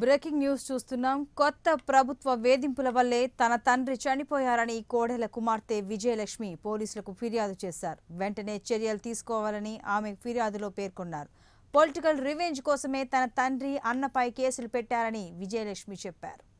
Breaking news చూస్తున్నాం. కొత్త ప్రభుత్వ వేధింపుల వల్లే తన తండ్రి చనిపోయారని కోడెల కుమార్తె విజయలక్ష్మి పోలీసులకు ఫిర్యాదు చేశారు. వెంటనే చర్యలు తీసుకోవాలని ఆమె ఫిర్యాదులో పేర్కొన్నారు. పొలిటికల్ రివెంజ్ కోసమే తన తండ్రి అన్నపై కేసులు పెట్టారని విజయలక్ష్మి చెప్పారు.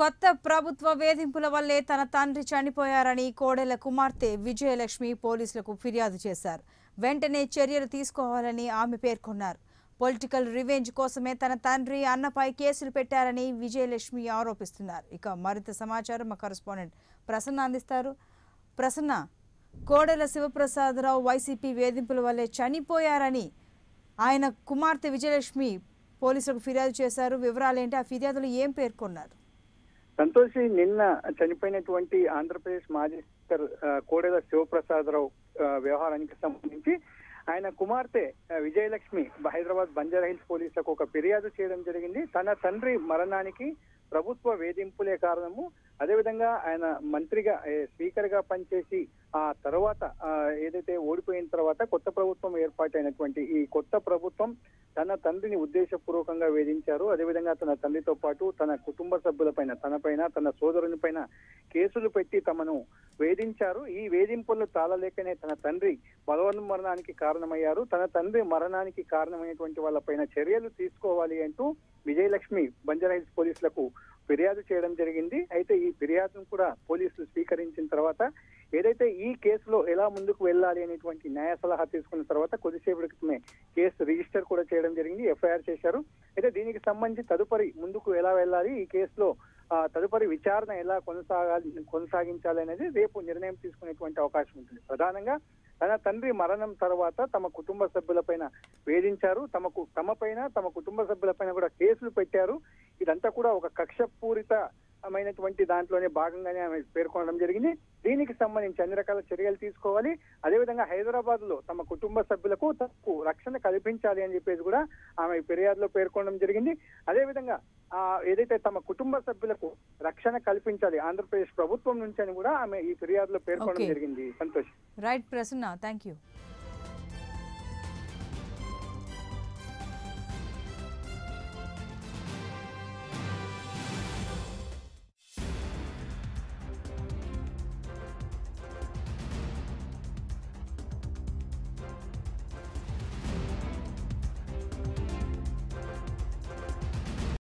కొత్త ప్రభుత్వ వేధింపుల వల్లే తన తండ్రి చనిపోయారని కోడెల కుమార్తె విజయలక్ష్మి పోలీసులకు ఫిర్యాదు చేశారు. వెంటనే చర్యలు తీసుకోవాలని ఆమె పేర్కొన్నారు. పొలిటికల్ రివెంజ్ కోసమే తన తండ్రి అన్నపై కేసులు పెట్టారని విజయలక్ష్మి ఆరోపిస్తున్నారు. ఇక మరింత సమాచారం మా కరస్పాండెంట్ ప్రసన్న అందిస్తారు. ప్రసన్న కోడెల శివప్రసాదరావు వైసీపీ వేధింపుల వల్లే చనిపోయారని ఆయన కుమార్తె విజయలక్ష్మి పోలీసులకు ఫిర్యాదు చేశారు. వివరాలేంటి? ఆ ఫిర్యాదులు ఏం పేర్కొన్నారు? సంతోషి నిన్న చనిపోయినటువంటి ఆంధ్రప్రదేశ్ మాజీ స్పీకర్ కోడెల శివప్రసాదరావు వ్యవహారానికి సంబంధించి ఆయన కుమార్తె విజయలక్ష్మి హైదరాబాద్ బంజారా హిల్స్ పోలీసులకు ఒక ఫిర్యాదు చేయడం జరిగింది. తన తండ్రి మరణానికి ప్రభుత్వ వేధింపులే కారణము. అదేవిధంగా ఆయన మంత్రిగా స్పీకర్గా స్పీకర్గా పనిచేసి ఆ తర్వాత ఏదైతే ఓడిపోయిన తర్వాత కొత్త ప్రభుత్వం ఏర్పాటైనటువంటి ఈ కొత్త ప్రభుత్వం తన తండ్రిని ఉద్దేశపూర్వకంగా వేధించారు. అదేవిధంగా తన తండ్రితో పాటు తన కుటుంబ సభ్యులపైన తనపైన తన సోదరుని పైన కేసులు పెట్టి తమను వేధించారు. ఈ వేధింపులు తాళలేకనే తన తండ్రి బలవన్మరణానికి కారణమయ్యారు. తన తండ్రి మరణానికి కారణమైనటువంటి వాళ్ళపైన చర్యలు తీసుకోవాలి అంటూ విజయలక్ష్మి బంజారాహిల్స్ పోలీసులకు ఫిర్యాదు చేయడం జరిగింది. అయితే ఈ ఫిర్యాదును కూడా పోలీసులు స్వీకరించిన తర్వాత ఏదైతే ఈ కేసులో ఎలా ముందుకు వెళ్ళాలి అనేటువంటి న్యాయ సలహా తీసుకున్న తర్వాత కొద్దిసేపటి క్రితమే కేసు రిజిస్టర్ కూడా చేయడం జరిగింది ఎఫ్ఐఆర్ చేశారు. అయితే దీనికి సంబంధించి తదుపరి ముందుకు ఎలా వెళ్ళాలి ఈ కేసులో తదుపరి విచారణ ఎలా కొనసాగాలి కొనసాగించాలి అనేది రేపు నిర్ణయం తీసుకునేటువంటి అవకాశం ఉంటుంది. ప్రధానంగా తన తండ్రి మరణం తర్వాత తమ కుటుంబ సభ్యులపైన వేధించారు. తమకు తమ పైన తమ కుటుంబ సభ్యులపైన కూడా కేసులు పెట్టారు. ఇదంతా కూడా ఒక కక్షపూరితమైనటువంటి దాంట్లోనే భాగంగానే ఆమె పేర్కొనడం జరిగింది. దీనికి సంబంధించి అన్ని రకాల చర్యలు తీసుకోవాలి. అదేవిధంగా హైదరాబాద్లో తమ కుటుంబ సభ్యులకు తమకు రక్షణ కల్పించాలి అని చెప్పేసి కూడా ఆమె ఫిర్యాదులో పేర్కొనడం జరిగింది. అదేవిధంగా ఆ ఏదైతే తమ కుటుంబ సభ్యులకు రక్షణ కల్పించాలి ఆంధ్రప్రదేశ్ ప్రభుత్వం నుంచి అని కూడా ఆమె ఈ ఫిర్యాదులో పేర్కొనడం. జరిగింది. Santosh. Right Prasanna thank you